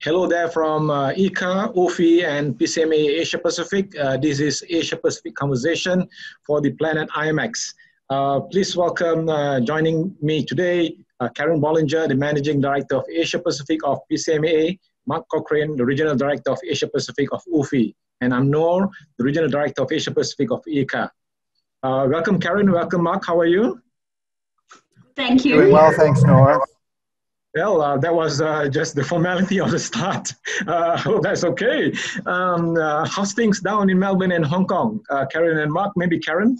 Hello there from uh, ICCA, UFI, and PCMA Asia Pacific. Uh, this is Asia Pacific Conversation for the Planet IMEX. Uh, please welcome uh, joining me today, uh, Karen Bolinger, the Managing Director of Asia Pacific of PCMA, Mark Cochrane, the Regional Director of Asia Pacific of UFI, and I'm Noor, the Regional Director of Asia Pacific of ICCA. Uh, welcome, Karen. Welcome, Mark. How are you? Thank you. Doing well, thanks, Noor. Well, uh, that was uh, just the formality of the start. Uh, that's okay. Um, uh, how's things down in Melbourne and Hong Kong? Uh, Karen and Mark, maybe Karen?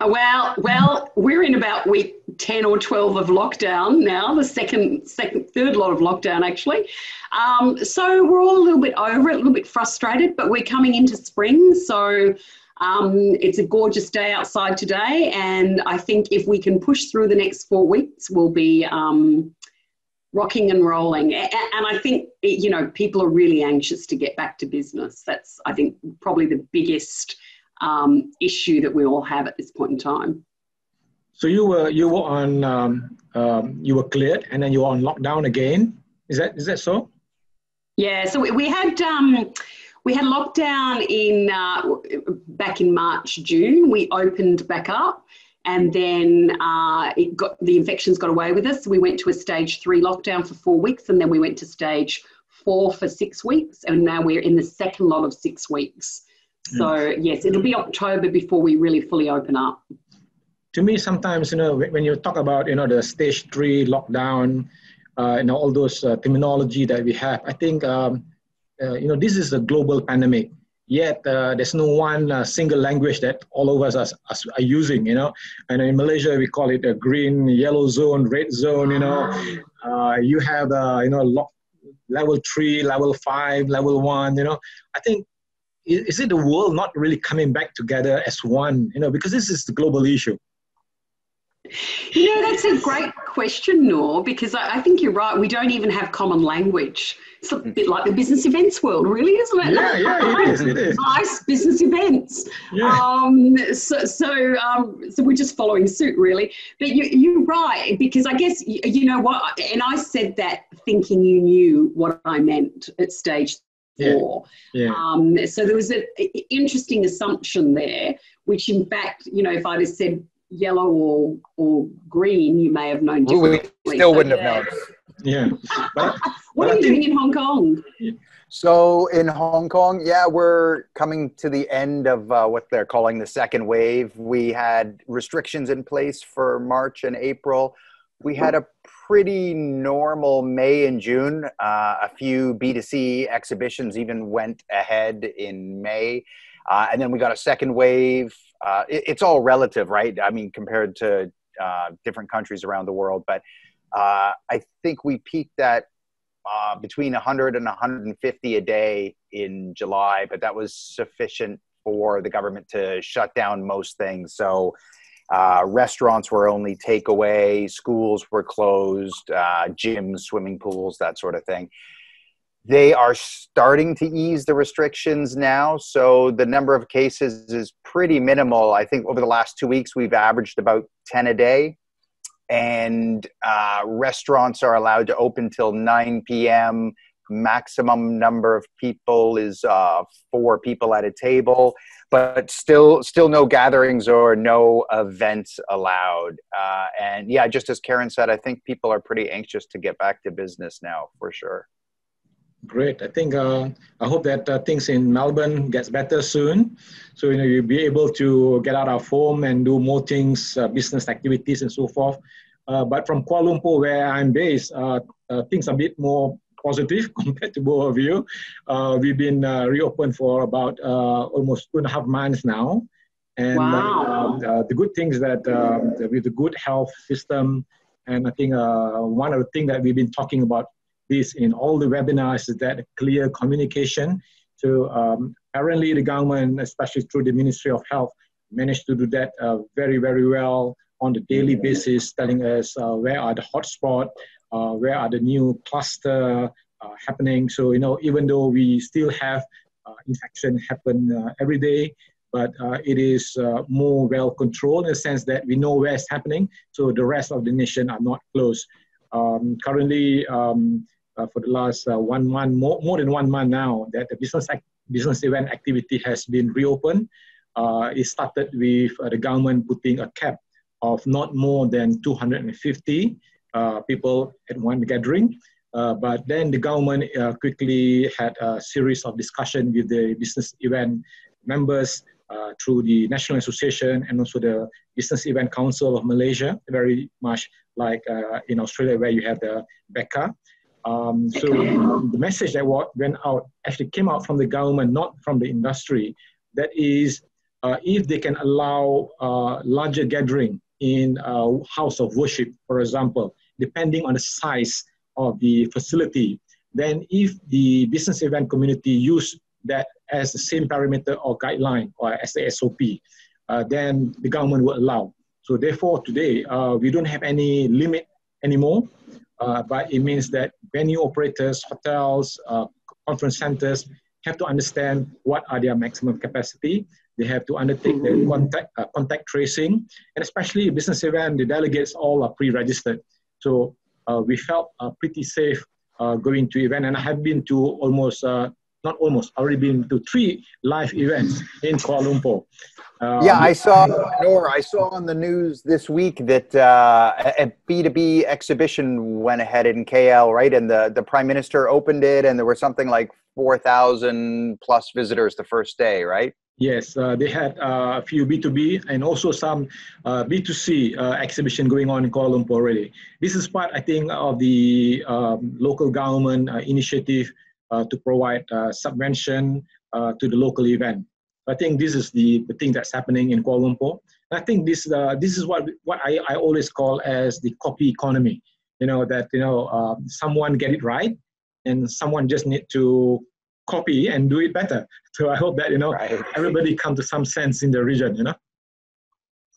Uh, well, well, we're in about week 10 or 12 of lockdown now, the second, second, third lot of lockdown actually. Um, so we're all a little bit over it, a little bit frustrated, but we're coming into spring. So um, it's a gorgeous day outside today. And I think if we can push through the next four weeks, we'll be, um, rocking and rolling. And I think, you know, people are really anxious to get back to business. That's, I think, probably the biggest um, issue that we all have at this point in time. So you were you were on um, um, you were cleared and then you were on lockdown again. Is that is that so? Yeah. So we, we had um, we had lockdown in uh, back in March June. We opened back up, and then uh, it got the infections got away with us. We went to a stage three lockdown for four weeks, and then we went to stage four for six weeks, and now we're in the second lot of six weeks. So yes, it'll be October before we really fully open up. To me, sometimes you know when you talk about you know the stage three lockdown, uh, you know all those uh, terminology that we have. I think um, uh, you know this is a global pandemic yet uh, there's no one uh, single language that all of us are, are, using you know? And in malaysia we call it a green yellow zone red zone you know? Uh, you have uh, you know level three level five level one you know? I think is it the world not really coming back together as one you know? Because this is the global issue you know, that's a great question, Noor, because I, I, think you're right. We don't even have common language. It's a bit like the business events world, really, isn't it? Yeah, yeah, it is. It is. Nice business events. Yeah. Um, so, so, um, so we're just following suit, really. But you, you're right, because I guess, you, you know what, and I said that thinking you knew what I meant at stage four. Yeah. yeah. Um, so there was an interesting assumption there, which in fact, you know, if I'd have said yellow or or green, you may have known differently. we still wouldn't have known. Yeah. But, what but are you doing in Hong Kong? So in Hong Kong, yeah, we're coming to the end of uh, what they're calling the second wave. We had restrictions in place for March and April. We had a pretty normal May and June. Uh, a few B2C exhibitions even went ahead in May. Uh, and then we got a second wave uh, it, it's all relative, right? I mean, compared to uh, different countries around the world. But uh, I think we peaked at uh, between 100 and 150 a day in July, but that was sufficient for the government to shut down most things. So uh, restaurants were only takeaway, schools were closed, uh, gyms, swimming pools, that sort of thing. They are starting to ease the restrictions now. So the number of cases is pretty minimal. I think over the last two weeks, we've averaged about 10 a day. And uh, restaurants are allowed to open till 9 p.m. Maximum number of people is uh, four people at a table, but still, still no gatherings or no events allowed. Uh, and yeah, just as Karen said, I think people are pretty anxious to get back to business now, for sure. Great. I think uh, I hope that uh, things in Melbourne gets better soon. So you know you'll be able to get out of home and do more things, uh, business activities and so forth. Uh, but from Kuala Lumpur, where I'm based, uh, things are a bit more positive compared to both of you. we've been reopened for about almost two and a half months now. And wow. the good thing is that with the good health system, and I think one of the things that we've been talking about this in all the webinars is that clear communication. So um, apparently the government, especially through the Ministry of Health, managed to do that uh, very, very well on the daily basis, telling us uh, where are the hotspots, uh, where are the new cluster uh, happening. So, you know, even though we still have uh, infection happen uh, every day, but it is more well controlled in the sense that we know where it's happening. So the rest of the nation are not closed. Um, currently, um, uh, for the last uh, one month, more, more than one month now, that the business business event activity has been reopened. Uh, it started with uh, the government putting a cap of not more than 250 uh, people at one gathering. Uh, but then the government quickly had a series of discussion with the business event members uh, through the National Association and also the Business Event Council of Malaysia, very much like uh, in Australia where you have the BECA. Um, so the message that went out actually came out from the government, not from the industry. That is, uh, if they can allow uh, larger gathering in a house of worship, for example, depending on the size of the facility, then if the business event community use that as the same parameter or guideline or as the SOP, uh, then the government will allow. So therefore, today uh, we don't have any limit anymore, uh, but it means that venue operators, hotels, uh, conference centers have to understand what are their maximum capacity. They have to undertake the mm-hmm. contact, uh, contact tracing, and especially business event, the delegates all are pre-registered. So uh, we felt uh, pretty safe uh, going to event, and I have been to almost uh, not almost, already been to three live events in Kuala Lumpur. Um, yeah, I saw, Noor, I saw on the news this week that uh, a B2B exhibition went ahead in KL, right? And the, the prime minister opened it, and there were something like 4,000 plus visitors the first day, right? Yes, uh, they had uh, a few B2B and also some uh, B2C uh, exhibition going on in Kuala Lumpur already. This is part, I think, of the um, local government uh, initiative to provide uh, subvention uh, to the local event. I think this is the, the thing that's happening in Kuala Lumpur. I think this this is what what I, I always call as the copy economy. You know that you know someone get it right, and someone just need to copy and do it better. So I hope that you know right. everybody come to some sense in the region. You know.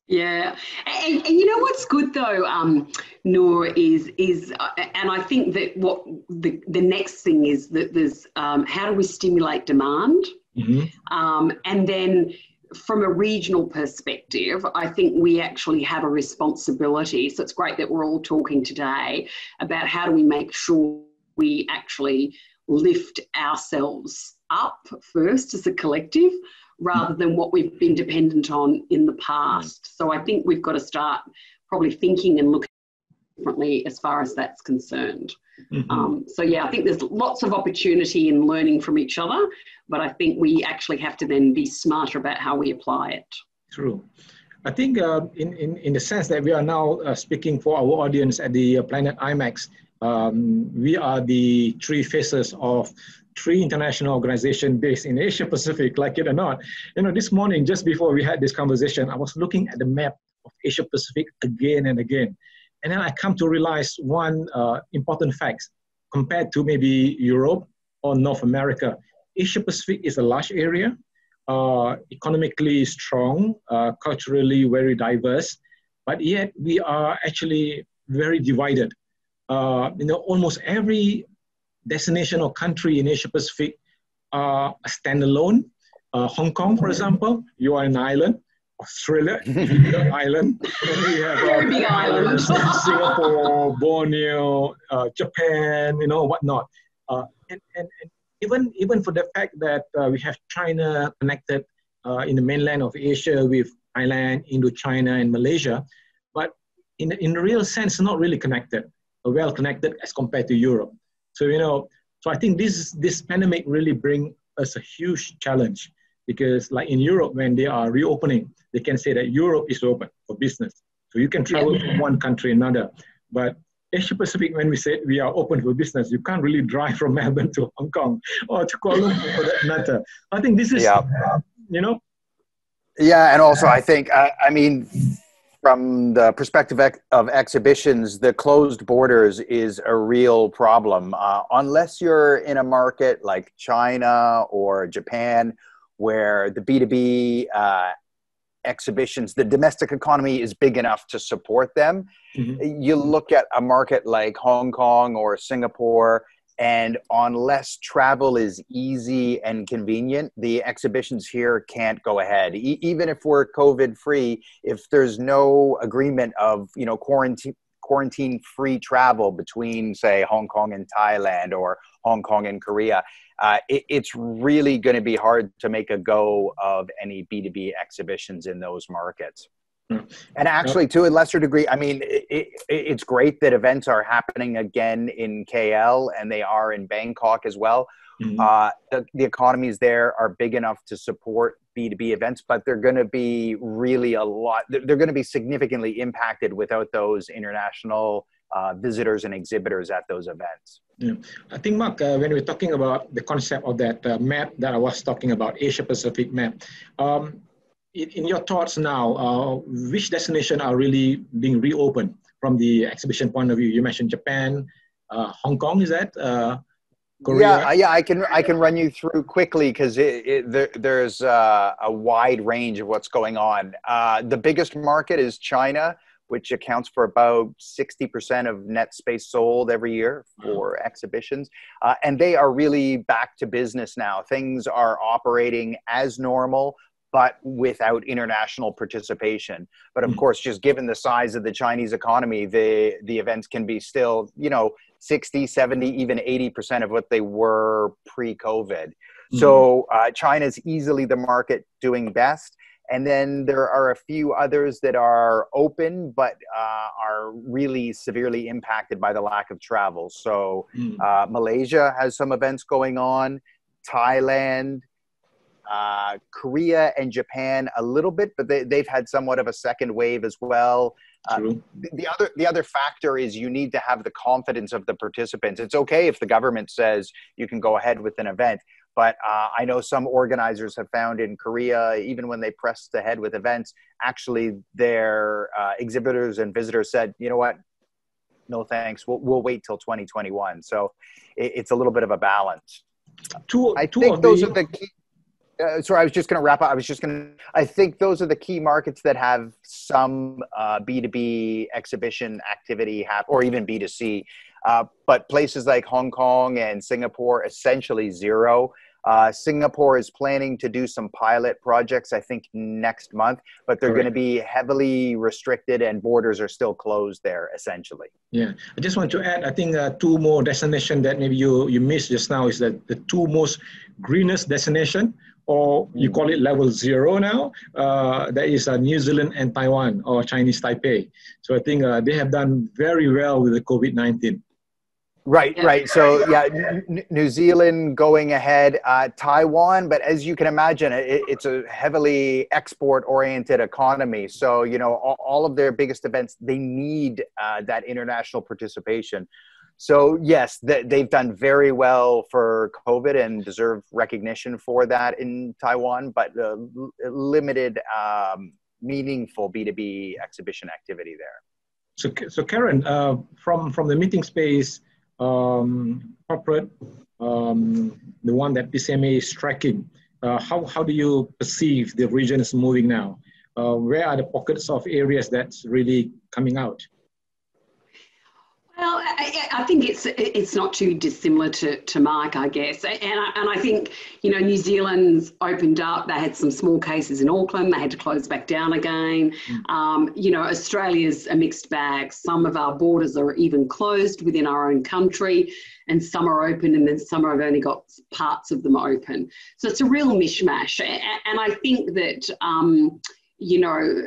Yeah, and, and, you know what's good though, um, Noor is is, uh, and I think that what the the next thing is that there's um, how do we stimulate demand, mm-hmm. um, and then from a regional perspective, I think we actually have a responsibility. So it's great that we're all talking today about how do we make sure we actually lift ourselves up first as a collective rather than what we've been dependent on in the past. So I think we've got to start probably thinking and looking differently as far as that's concerned. Mm-hmm. Um, so yeah, I think there's lots of opportunity in learning from each other, but I think we actually have to then be smarter about how we apply it. True. I think uh, in, in, in the sense that we are now uh, speaking for our audience at the Planet IMEX, um, we are the three faces of three international organizations based in Asia Pacific, like it or not. You know, this morning, just before we had this conversation, I was looking at the map of Asia Pacific again and again. And then I come to realize one uh, important fact compared to maybe Europe or North America. Asia Pacific is a large area, uh, economically strong, uh, culturally very diverse, but yet we are actually very divided. Uh, you know, almost every destination or country in Asia Pacific are standalone. Uh, Hong Kong, for example, you are an island. Australia, island. we have uh, big island. Singapore, Borneo, uh, Japan, you know, whatnot. Uh, and, and, and even even for the fact that uh, we have China connected uh, in the mainland of Asia with Thailand, Indochina, and Malaysia, but in in the real sense, not really connected, well connected as compared to Europe. So, you know, so I think this, this pandemic really bring us a huge challenge because like in Europe, when they are reopening, they can say that Europe is open for business. So you can travel yeah. from one country another. But Asia Pacific, when we say we are open for business, you can't really drive from Melbourne to Hong Kong or to Kuala Lumpur for that matter. I think this is, yeah. you know. Yeah, and also I think, I, I mean, from the perspective of exhibitions, the closed borders is a real problem. Uh, unless you're in a market like China or Japan, where the B2B uh, exhibitions, the domestic economy is big enough to support them. Mm-hmm. You look at a market like Hong Kong or Singapore, and unless travel is easy and convenient, the exhibitions here can't go ahead. E- even if we're COVID free, if there's no agreement of you know quarantine quarantine free travel between, say, Hong Kong and Thailand or Hong Kong and Korea, uh, it, it's really going to be hard to make a go of any B2B exhibitions in those markets. And actually, to a lesser degree, I mean, it, it, it's great that events are happening again in KL and they are in Bangkok as well. Mm-hmm. Uh, the, the, economies there are big enough to support B2B events, but they're going to be really a lot, they're going to be significantly impacted without those international uh, visitors and exhibitors at those events. Yeah. I think, Mark, uh, when we're talking about the concept of that uh, map that I was talking about, Asia Pacific map, um, in, your thoughts now, uh, which destination are really being reopened from the exhibition point of view? You mentioned Japan, uh, Hong Kong, is that? Uh, Korea? Yeah, yeah, I can I can run you through quickly because there, there's uh, a wide range of what's going on. Uh, the biggest market is China, which accounts for about 60% of net space sold every year for exhibitions. Uh, and they are really back to business now. Things are operating as normal, but without international participation. But of mm-hmm. course, just given the size of the Chinese economy, the, the events can be still, you know, 60, 70, even 80% of what they were pre COVID. Mm-hmm. So uh, China's easily the market doing best. And then there are a few others that are open, but uh, are really severely impacted by the lack of travel. So mm. uh, Malaysia has some events going on, Thailand, uh, Korea, and Japan a little bit, but they, they've had somewhat of a second wave as well. Uh, the other the other factor is you need to have the confidence of the participants. It's okay if the government says you can go ahead with an event, but uh, I know some organizers have found in Korea, even when they pressed ahead with events, actually their uh, exhibitors and visitors said, you know what, no thanks, we'll, we'll wait till 2021. So it, it's a little bit of a balance. Two, I two think those the... are the key. Uh, sorry, I was just going to wrap up. I was just going to. I think those are the key markets that have some B two B exhibition activity, have, or even B two C. Uh, but places like Hong Kong and Singapore, essentially zero. Uh, Singapore is planning to do some pilot projects, I think, next month, but they're going to be heavily restricted and borders are still closed there, essentially. Yeah, I just want to add, I think uh, two more destinations that maybe you, you missed just now is that the two most greenest destination, or you mm. call it level zero now, uh, that is uh, New Zealand and Taiwan, or Chinese Taipei. So I think uh, they have done very well with the COVID-19. Right, yeah. right. So yeah, N- New Zealand going ahead, uh, Taiwan, but as you can imagine, it, it's a heavily export-oriented economy. So you know, all, all of their biggest events, they need uh, that international participation. So yes, th- they've done very well for COVID and deserve recognition for that in Taiwan, but uh, limited, um, meaningful B two B exhibition activity there. So, so Karen, uh, from from the meeting space um, corporate, um, the one that PCMA is tracking, uh, how, how do you perceive the region is moving now? Uh, where are the pockets of areas that's really coming out? Well, I, I, think it's it's not too dissimilar to, to Mark, I guess. And I, and I think, you know, New Zealand's opened up. They had some small cases in Auckland. They had to close back down again. Mm. Um, you know, Australia's a mixed bag. Some of our borders are even closed within our own country, and some are open, and then some have only got parts of them open. So it's a real mishmash. And I think that, um, you know,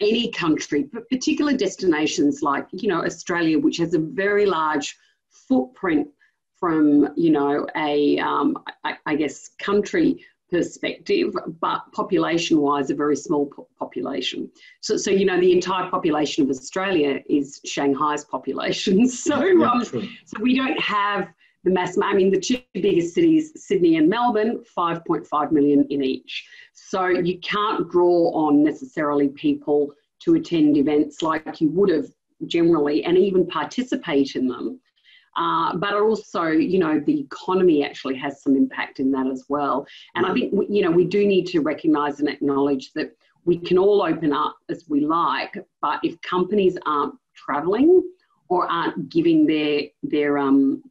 any country, but particular destinations like, you know, Australia, which has a very large footprint from, you know, a, um, I, I guess, country perspective, but population wise, a very small po- population. So, so, you know, the entire population of Australia is Shanghai's population. So, um, so we don't have the mass, I mean, the two biggest cities, Sydney and Melbourne, 5.5 million in each. So you can't draw on necessarily people to attend events like you would have generally and even participate in them. Uh, but also, you know, the economy actually has some impact in that as well. And I think, you know, we do need to recognise and acknowledge that we can all open up as we like, but if companies aren't travelling or aren't giving their their um,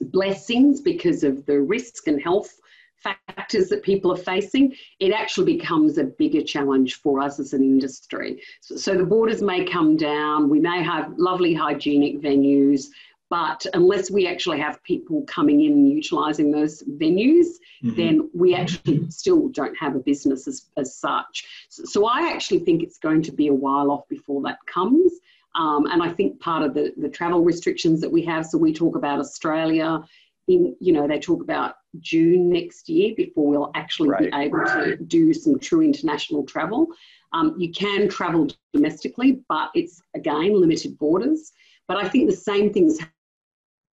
blessings because of the risk and health factors that people are facing, it actually becomes a bigger challenge for us as an industry. So, so, the borders may come down, we may have lovely hygienic venues, but unless we actually have people coming in and utilising those venues, mm-hmm. then we actually still don't have a business as, as such. So, so, I actually think it's going to be a while off before that comes. Um, and I think part of the, the travel restrictions that we have, so we talk about Australia, in, you know, they talk about June next year before we'll actually right. be able to do some true international travel. Um, you can travel domestically, but it's again limited borders. But I think the same things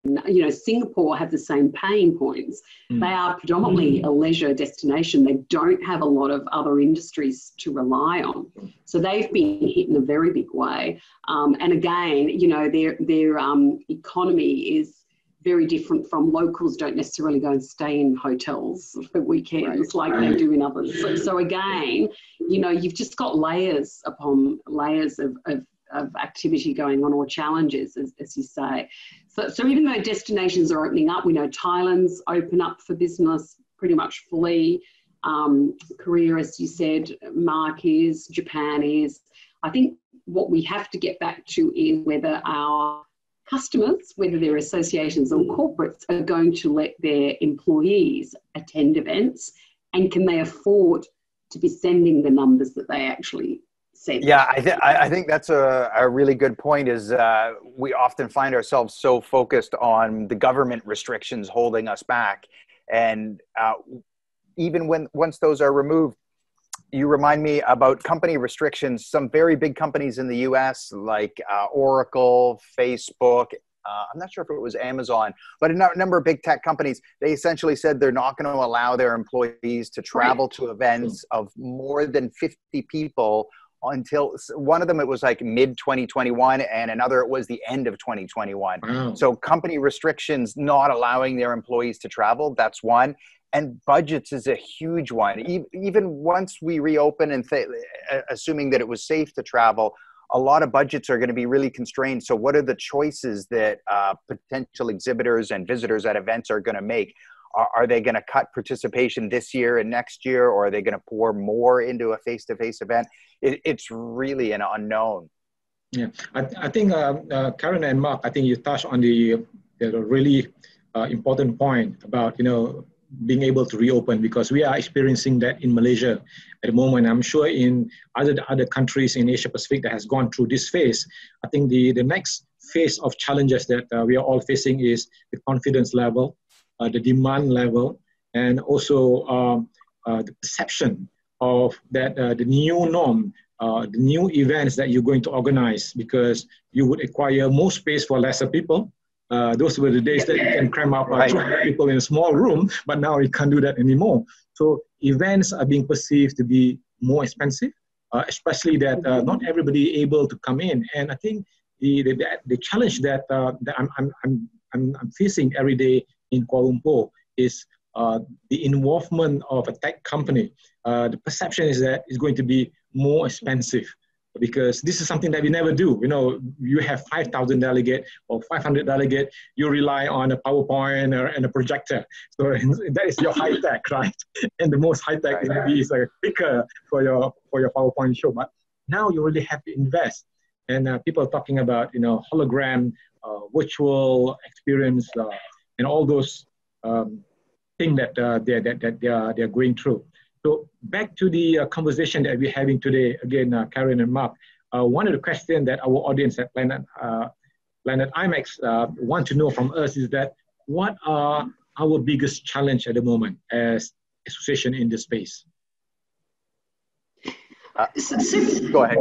you know, Singapore have the same pain points. Mm. They are predominantly mm. a leisure destination. They don't have a lot of other industries to rely on. So they've been hit in a very big way. Um, and again, you know, their, their um, economy is very different from locals don't necessarily go and stay in hotels for weekends right. like right. they do in others. So, so, again, you know, you've just got layers upon layers of, of of activity going on or challenges, as, as you say. So, so even though destinations are opening up, we know Thailand's open up for business pretty much fully. Um, Korea, as you said, Mark is, Japan is. I think what we have to get back to is whether our customers, whether they're associations or corporates, are going to let their employees attend events and can they afford to be sending the numbers that they actually yeah, I, th- I think that's a, a really good point. Is uh, we often find ourselves so focused on the government restrictions holding us back, and uh, even when once those are removed, you remind me about company restrictions. Some very big companies in the U.S. like uh, Oracle, Facebook. Uh, I'm not sure if it was Amazon, but a number of big tech companies, they essentially said they're not going to allow their employees to travel right. to events of more than 50 people until one of them it was like mid 2021 and another it was the end of 2021 wow. so company restrictions not allowing their employees to travel that's one and budgets is a huge one. Even once we reopen and th- assuming that it was safe to travel a lot of budgets are going to be really constrained. So what are the choices that uh, potential exhibitors and visitors at events are going to make are, are they going to cut participation this year and next year, or are they going to pour more into a face-to-face event? It, it's really an unknown. Yeah, I, I think uh, uh, Karen and Mark, I think you touched on the, the really uh, important point about you know being able to reopen because we are experiencing that in Malaysia at the moment. I'm sure in other other countries in Asia Pacific that has gone through this phase. I think the the next phase of challenges that uh, we are all facing is the confidence level the demand level, and also um, uh, the perception of that uh, the new norm, the new events that you're going to organize, because you would acquire more space for lesser people. Uh, those were the days that you can cram up uh, 200 people in a small room, but now you can't do that anymore. So events are being perceived to be more expensive, uh, especially that not everybody able to come in. And I think the, the, the challenge that, that I'm, I'm, I'm, I'm facing every day in Kuala Lumpur is uh, the involvement of a tech company. Uh, the perception is that it's going to be more expensive because this is something that we never do. You know, you have 5,000 delegate or 500 delegate, you rely on a PowerPoint or, and a projector. So that is your high tech, right? And the most high tech right. is a clicker for your, for your PowerPoint show. But now you really have to invest. And uh, people are talking about, you know, hologram, uh, virtual experience, uh, and all those um, things that, uh, they're, that, that they, are, they're going through. So back to the uh, conversation that we're having today, again, uh, Karen and Mark, uh, one of the questions that our audience at Planet, uh, Planet IMEX uh, want to know from us is that what are our biggest challenge at the moment as association in this space? So, so, go ahead.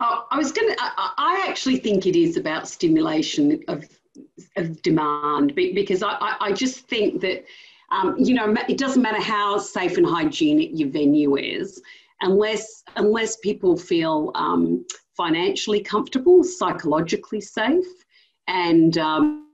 I was going to, I actually think it is about stimulation of of demand because I, I just think that um, you know it doesn't matter how safe and hygienic your venue is unless unless people feel um, financially comfortable psychologically safe and um,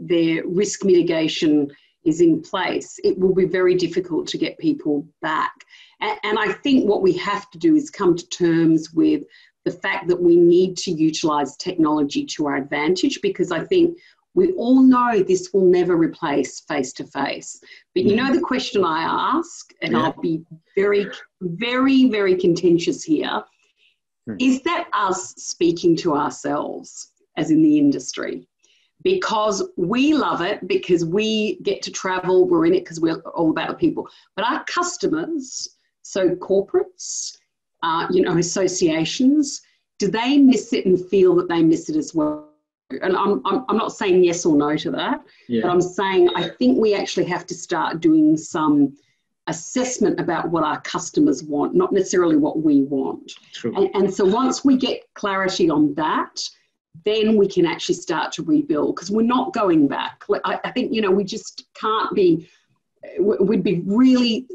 their risk mitigation is in place it will be very difficult to get people back. And, and i think what we have to do is come to terms with the fact that we need to utilize technology to our advantage because I think We all know this will never replace face to face. But you know the question I ask, and yeah. I'll be very, very, very contentious here: hmm. is that us speaking to ourselves, as in the industry? Because we love it, because we get to travel, we're in it because we're all about the people. But our customers, so corporates, uh, you know, associations, do they miss it and feel that they miss it as well? And I'm, I'm, I'm not saying yes or no to that, yeah. but I'm saying I think we actually have to start doing some assessment about what our customers want, not necessarily what we want. And, and, so once we get clarity on that, then we can actually start to rebuild because we're not going back. I, I, think, you know, we just can't be, we'd be really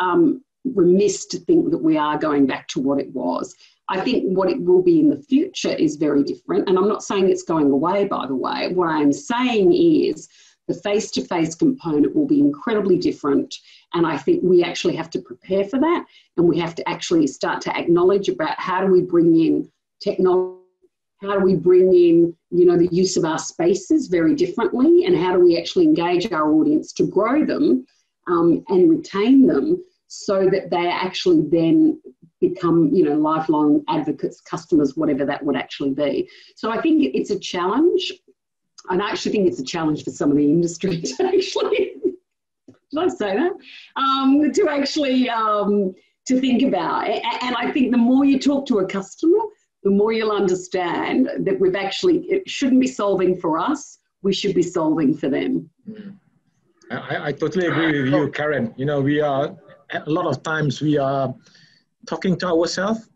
um, remiss to think that we are going back to what it was. I think what it will be in the future is very different. And I'm not saying it's going away, by the way. What I'm saying is the face to face component will be incredibly different. And I think we actually have to prepare for that. And we have to actually start to acknowledge about how do we bring in technology. How do we bring in, you know, the use of our spaces very differently, and how do we actually engage our audience to grow them um, and retain them so that they actually then become, you know, lifelong advocates, customers, whatever that would actually be. So I think it's a challenge. And I actually think it's a challenge for some of the industry to actually, did I say that? Um, to actually um, to think about. And I think the more you talk to a customer, the more you'll understand that we've actually, it shouldn't be solving for us, we should be solving for them. I, I totally agree with you, Karen. You know, we are, a lot of times we are talking to ourselves.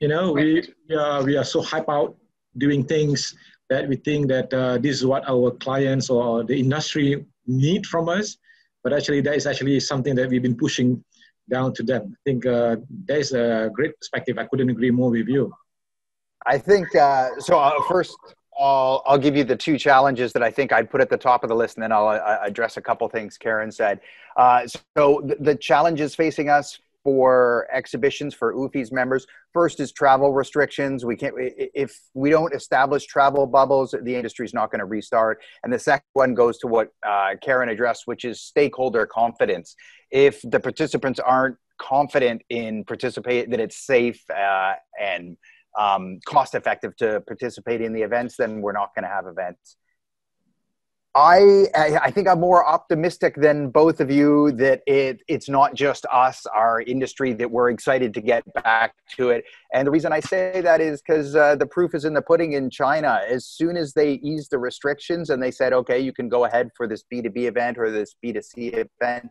You know, we, we, are, we are so hype out doing things that we think that uh, this is what our clients or the industry need from us. But actually, that is actually something that we've been pushing down to them. I think uh, that is a great perspective. I couldn't agree more with you. I think uh, so. Uh, first, I'll, I'll give you the two challenges that I think I'd put at the top of the list, and then I'll uh, address a couple things Karen said. Uh, so, the, the challenges facing us for exhibitions for UFI's members. First is travel restrictions. We can't if we don't establish travel bubbles, the industry is not going to restart. And the second one goes to what uh, Karen addressed, which is stakeholder confidence. If the participants aren't confident in participate that it's safe uh, and um, cost effective to participate in the events, then we're not going to have events. I I think I'm more optimistic than both of you that it it's not just us, our industry, that we're excited to get back to it. And the reason I say that is because uh, the proof is in the pudding in China. As soon as they eased the restrictions and they said, okay, you can go ahead for this B2B event or this B2C event,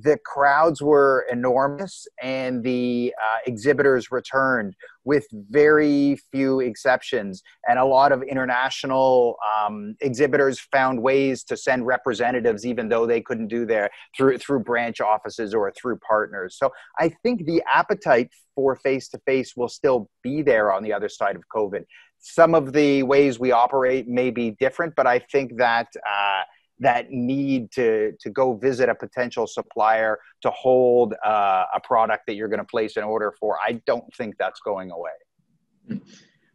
the crowds were enormous and the uh, exhibitors returned with very few exceptions. And a lot of international um, exhibitors found ways to send representatives even though they couldn't do their through through branch offices or through partners. So i think the appetite for face to face will still be there on the other side of covid. Some of the ways we operate may be different but i think that uh, that need to to go visit a potential supplier to hold uh, a product that you're going to place an order for. I don't think that's going away.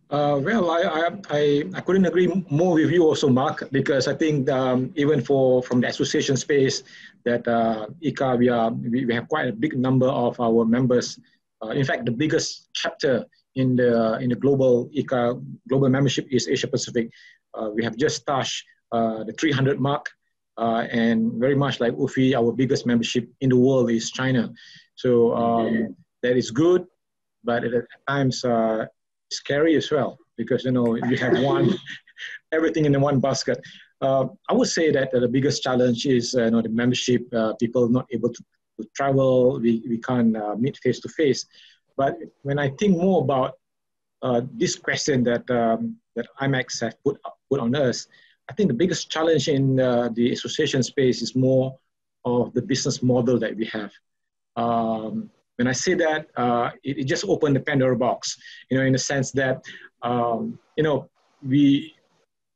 Uh, well, I, I, I, couldn't agree more with you also, Mark, because I think um, even for from the association space that uh, ICCA, we, are, we, we have quite a big number of our members. Uh, in fact, the biggest chapter in the in the global ICCA global membership is Asia Pacific. Uh, we have just touched uh, the 300 mark. Uh, and very much like UFI, our biggest membership in the world is China. So um, that is good, but at times uh, scary as well because you know you have one everything in the one basket. Uh, I would say that the biggest challenge is uh, you know the membership. Uh, people not able to, to travel. We we can't uh, meet face to face. But when I think more about this question that um, that IMEX have put put on us, I think the biggest challenge in uh, the association space is more of the business model that we have. Um, when I say that, uh, it, it, just opened the Pandora box, you know, in the sense that, um, you know, we,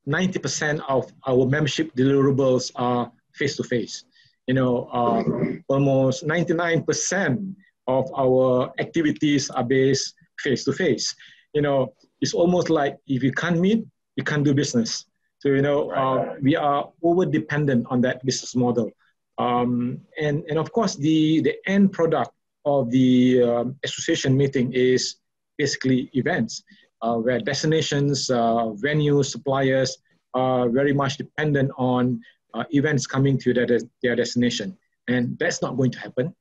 90% of our membership deliverables are face-to-face. You know, um, almost 99% of our activities are based face-to-face. You know, it's almost like if you can't meet, you can't do business. So, you know, uh, we are over dependent on that business model. Um, and, and of course, the, the end product of the um, association meeting is basically events uh, where destinations, uh, venues, suppliers are very much dependent on uh, events coming to their, their destination. And that's not going to happen.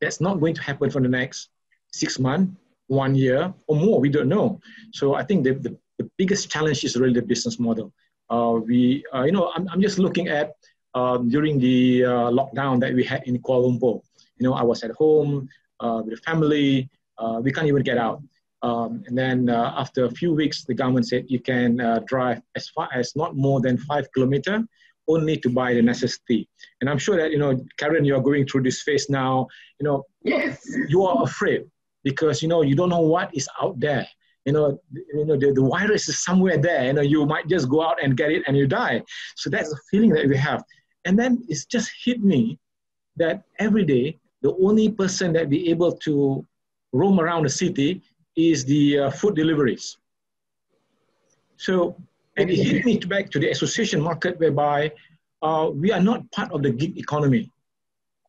That's not going to happen for the next six months, one year, or more. We don't know. So I think the, the, the biggest challenge is really the business model. Uh, we, uh, you know, I'm, I'm just looking at um, during the uh, lockdown that we had in Kuala Lumpur. You know, I was at home uh, with the family. Uh, we can't even get out. Um, and then uh, after a few weeks, the government said you can drive as far as not more than five kilometer only to buy the necessity. And I'm sure that, you know, Karen, you're going through this phase now, you know, yes. you are afraid because, you know, you don't know what is out there. You know, you know the, the virus is somewhere there. You know, you might just go out and get it and you die. So that's the feeling that we have. And then it's just hit me that every day, the only person that be able to roam around the city is the uh, food deliveries. So, and it hit me back to the association market whereby uh, we are not part of the gig economy.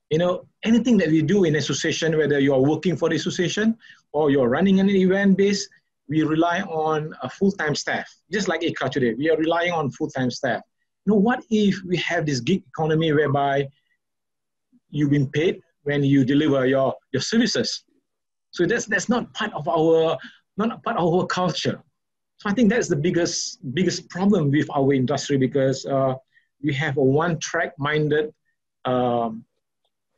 You know, anything that we do in association, whether you are working for the association or you're running an event base, we rely on a full-time staff. Just like ICCA today, we are relying on full-time staff You know, what if we have this gig economy whereby you've been paid when you deliver your, your services? So that's, that's not part of our, not part of our culture. So I think that's the biggest, biggest problem with our industry because uh, we have a one-track minded um,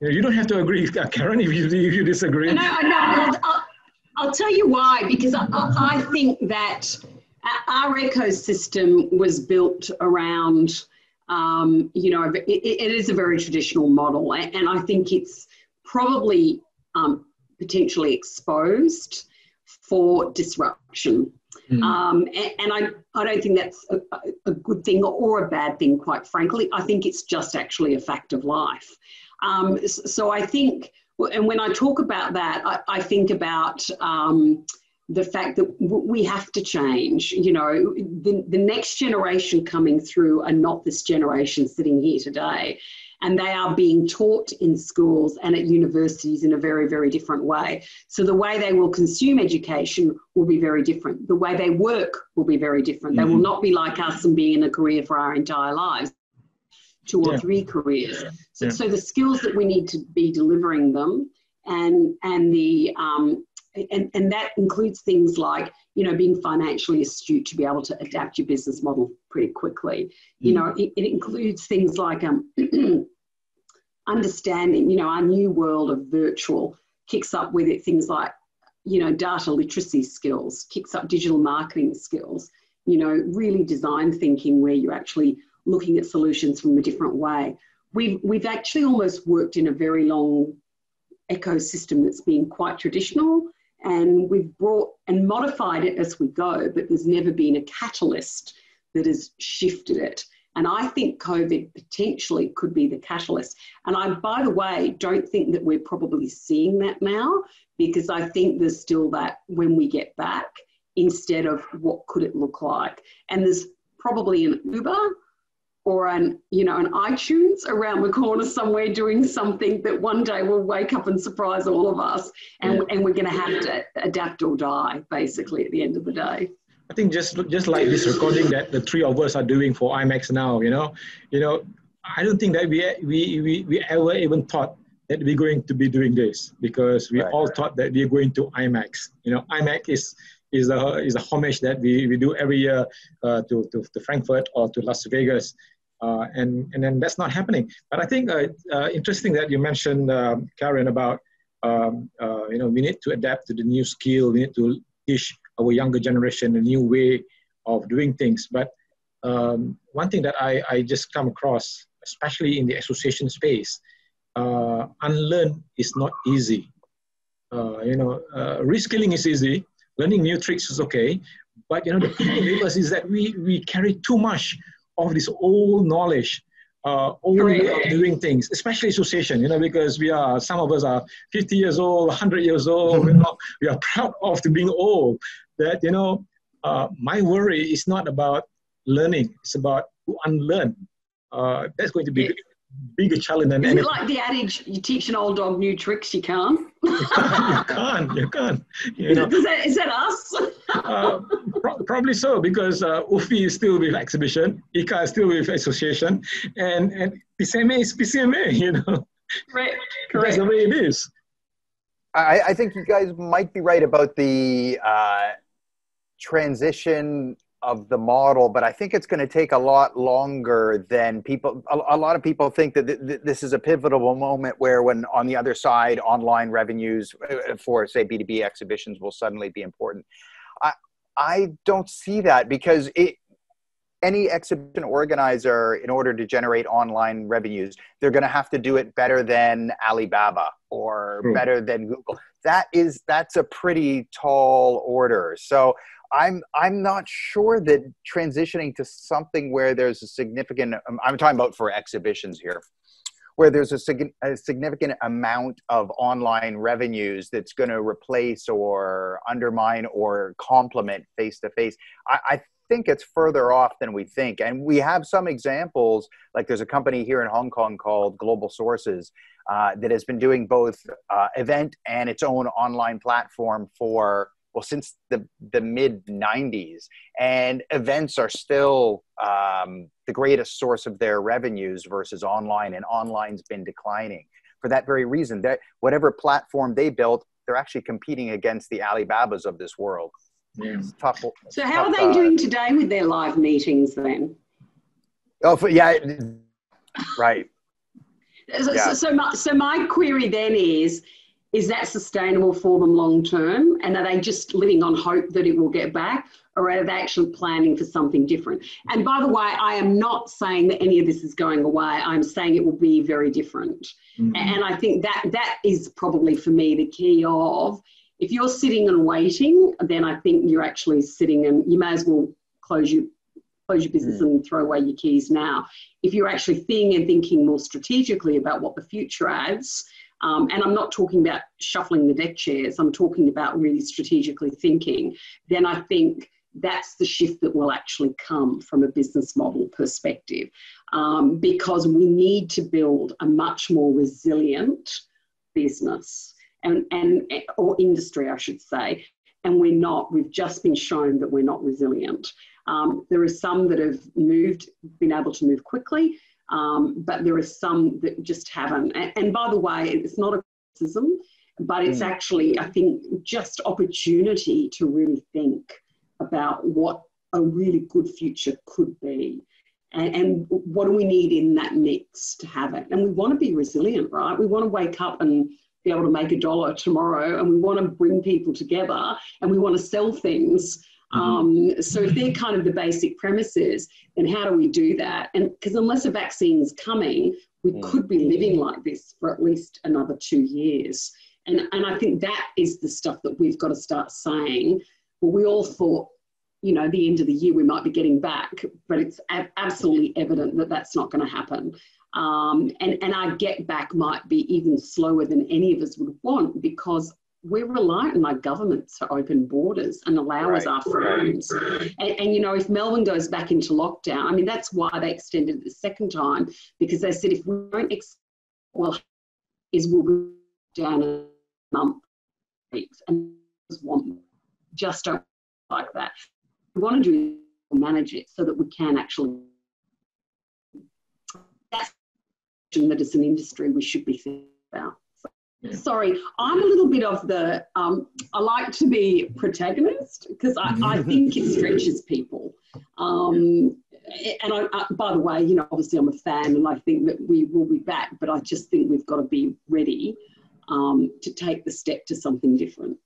you, know, you, don't have to agree, Karen, if you, if you disagree. No, no, I'll, tell you why, because I, I think that our ecosystem was built around, um, you know, it, it is a very traditional model, and I think it's probably um, potentially exposed for disruption. Mm. Um, and, and I, I don't think that's a, a, good thing or a bad thing, quite frankly. I think it's just actually a fact of life. Um, so I think, and when I talk about that, I, I think about um, the fact that we have to change. You know, the, the next generation coming through are not this generation sitting here today. And they are being taught in schools and at universities in a very, very different way. So the way they will consume education will be very different. The way they work will be very different. Mm-hmm. They will not be like us and being in a career for our entire lives two or yeah. three careers. So, yeah. so the skills that we need to be delivering them and and the um, and, and that includes things like you know being financially astute to be able to adapt your business model pretty quickly you mm. know it, it, includes things like um, understanding you know our new world of virtual kicks up with it things like you know data literacy skills kicks up digital marketing skills you know really design thinking where you're actually looking at solutions from a different way we've we've actually almost worked in a very long ecosystem that's been quite traditional and we've brought and modified it as we go, but there's never been a catalyst that has shifted it. And I think COVID potentially could be the catalyst. And I, by the way, don't think that we're probably seeing that now because I think there's still that when we get back instead of what could it look like. And there's probably an Uber or an you know an iTunes around the corner somewhere doing something that one day will wake up and surprise all of us and, yeah. and we're going to have to adapt or die basically at the end of the day I think just just like this recording that the three of us are doing for IMEX now you know you know I don't think that we we we, we ever even thought that we're going to be doing this because we right, all right. thought that we're going to IMEX. you know IMEX is is a is a homage that we, we do every year uh, to, to, to Frankfurt or to Las Vegas uh, and, and then that's not happening. But I think uh, uh, interesting that you mentioned, um, Karen, about um, uh, you know we need to adapt to the new skill. We need to teach our younger generation a new way of doing things. But um, one thing that I, I just come across, especially in the association space, uh, unlearn is not easy. Uh, you know, reskilling is easy. Learning new tricks is okay. But you know, the problem is that we, we carry too much of this old knowledge, uh, old way of doing things, especially association, you know, because we are, some of us are 50 years old, 100 years old, you know, we are proud of being old. That, you know, uh, my worry is not about learning. It's about to unlearn. Uh, that's going to be bigger challenge than Isn't anything. like the adage, you teach an old dog new tricks, you can't? you can't. You can't. You know. is, that, is that us? Uh, pro- probably so because uh, UFI is still with exhibition, ICCA is still with association, and and PCMA is PCMA. You know, correct, that's correct. the way it is. I, I think you guys might be right about the uh, transition of the model, but I think it's going to take a lot longer than people. A, a lot of people think that th- th- this is a pivotal moment where, when on the other side, online revenues uh, for, say, B2B exhibitions will suddenly be important. I, I don't see that because it, any exhibition organizer, in order to generate online revenues, they're going to have to do it better than Alibaba or True. better than Google. That is that's a pretty tall order. So I'm I'm not sure that transitioning to something where there's a significant um, I'm talking about for exhibitions here where there's a, sig- a significant amount of online revenues that's going to replace or undermine or complement face to face. I think it's further off than we think. And we have some examples, like there's a company here in Hong Kong called Global Sources uh, that has been doing both uh, event and its own online platform for well since the the mid 90s and events are still um, the greatest source of their revenues versus online and online's been declining for that very reason that whatever platform they built they're actually competing against the alibabas of this world Yeah. Tough, So how are tough, they uh, doing today with their live meetings then? oh for, yeah right So, Yeah. so, so, my, so my query then is, is that sustainable for them long term? And are they just living on hope that it will get back? Or are they actually planning for something different? And by the way, I am not saying that any of this is going away. I'm saying it will be very different. Mhm. And I think that that is probably for me the key of if you're sitting and waiting, then I think you're actually sitting and you may as well close your close your business and throw away your keys now. If you're actually thinking and thinking more strategically about what the future adds, um, and I'm not talking about shuffling the deck chairs, I'm talking about really strategically thinking, then I think that's the shift that will actually come from a business model perspective um, because we need to build a much more resilient business and, and or industry, I should say. And we're not. We've just been shown that we're not resilient. Um, there are some that have moved, been able to move quickly, um, but there are some that just haven't. And, and by the way, it's not a criticism, but it's Mm. actually, I think, just opportunity to really think about what a really good future could be. And, and what do we need in that mix to have it? And we want to be resilient, right? We want to wake up and be able to make a dollar tomorrow, and we want to bring people together, and we want to sell things. Um, so if they're kind of the basic premises, then how do we do that? And because unless a vaccine's coming, we Mm. could be living like this for at least another two years. And, and I think that is the stuff that we've got to start saying. Well, we all thought, you know, the end of the year we might be getting back, but it's a- absolutely evident that that's not going to happen. Um, and, and our get back might be even slower than any of us would want because we're reliant on our government to open borders and allow us our freedoms. And, and, you know, if Melbourne goes back into lockdown, I mean, that's why they extended it the second time because they said if we don't, ex- well, is we'll go down a month, weeks, and just want just don't like that. We want to do manage it so that we can actually. That's that as an industry we should be thinking about. Yeah. Sorry, I'm a little bit of the. Um, I like to be protagonist because I, I think it stretches people. Um, and I, I, by the way, you know, obviously I'm a fan, and I think that we will be back. But I just think we've got to be ready um, to take the step to something different.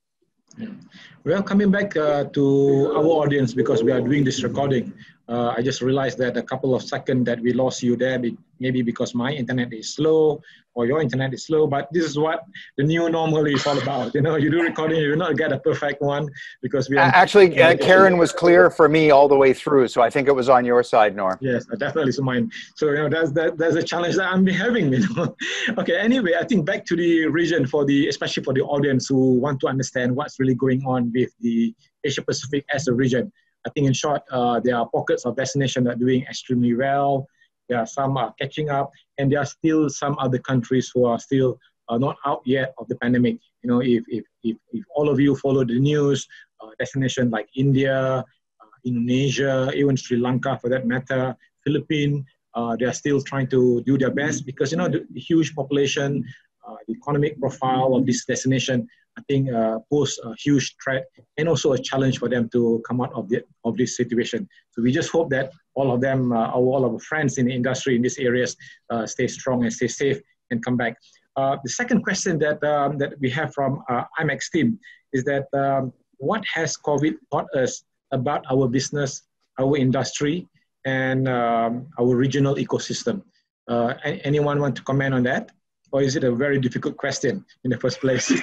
Well, coming back uh, to our audience because we are doing this recording, uh, I just realized that a couple of seconds that we lost you there, be- maybe because my internet is slow or your internet is slow. But this is what the new normal is all about. You know, you do recording, you will not get a perfect one because we are. Actually, uh, Karen was clear for me all the way through, so I think it was on your side, Noor. Yes, definitely so mine. So you know that's that, that's a challenge that I'm having. You know. okay. Anyway, I think back to the region for the especially for the audience who want to understand what's really going on with the Asia Pacific as a region. I think in short, uh, there are pockets of destination that are doing extremely well. There are some are catching up, and there are still some other countries who are still uh, not out yet of the pandemic. You know, if, if, if, if all of you follow the news, uh, destination like India, uh, Indonesia, even Sri Lanka for that matter, Philippines, uh, they are still trying to do their best because, you know, the, the huge population, uh, the economic profile of this destination, I think uh, pose a huge threat and also a challenge for them to come out of, the, of this situation. So we just hope that all of them, uh, all of our friends in the industry in these areas uh, stay strong and stay safe and come back. Uh, the second question that, um, that we have from uh, IMEX team is that um, what has COVID taught us about our business, our industry, and um, our regional ecosystem? Uh, anyone want to comment on that? Or is it a very difficult question in the first place?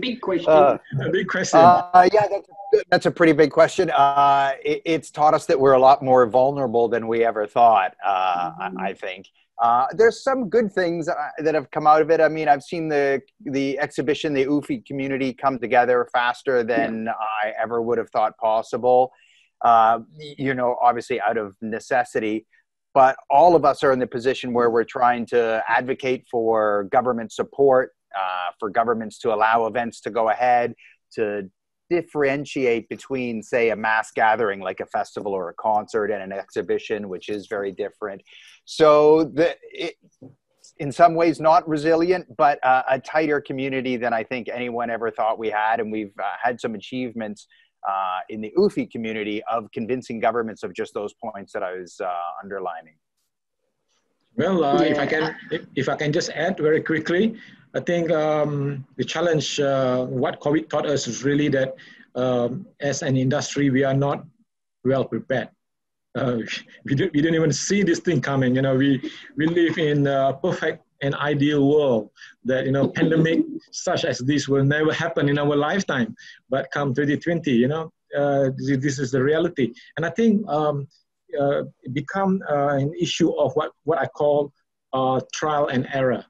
big question. Uh, a big question. Uh, yeah, that's a, that's a pretty big question. Uh, it, it's taught us that we're a lot more vulnerable than we ever thought. Uh, mm-hmm. I, I, think. Uh, there's some good things uh, that have come out of it. I mean, I've seen the the exhibition, the UFI community come together faster than yeah. I ever would have thought possible. Uh, you know, obviously out of necessity, but all of us are in the position where we're trying to advocate for government support, uh, for governments to allow events to go ahead, to differentiate between, say, a mass gathering like a festival or a concert and an exhibition, which is very different. So, the, it, in some ways, not resilient, but uh, a tighter community than I think anyone ever thought we had. And we've uh, had some achievements uh, in the UFI community of convincing governments of just those points that I was uh, underlining. Well, uh, if I can, if, if, I can just add very quickly, I think um, the challenge, uh, what COVID taught us is really that um, as an industry, we are not well prepared. Uh, we, don't, we didn't even see this thing coming. You know, we, we live in a perfect and ideal world that, you know, pandemic such as this will never happen in our lifetime. But come 2020, you know, uh, this, is the reality. And I think um, uh, it become uh, an issue of what, what I call uh, trial and error.